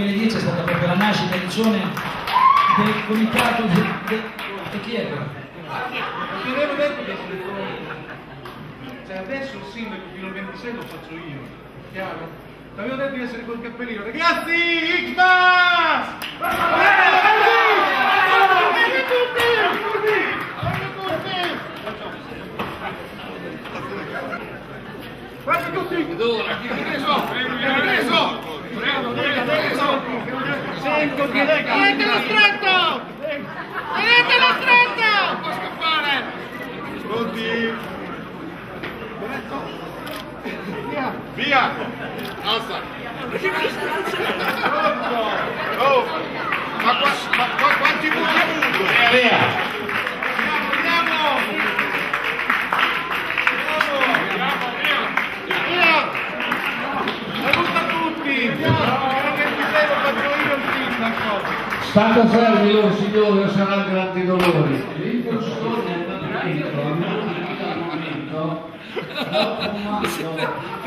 2010 è stata proprio la nascita in zone del comitato di, de, e chi? Ti avevo detto che cioè adesso il sindaco fino al 26 lo faccio io, chiaro? Ti avevo detto di essere col cappellino, ragazzi, Xmas! Guarda tutti! Dove? Che Sento che lei... Tenetelo stretto! Tenetelo stretto! Non può scappare! Pronti? Via! Via! Alza! Oh! State fermi loro signori, saranno grandi dolori. L'impostore è andato dentro, abbiamo finito al momento, raccomando.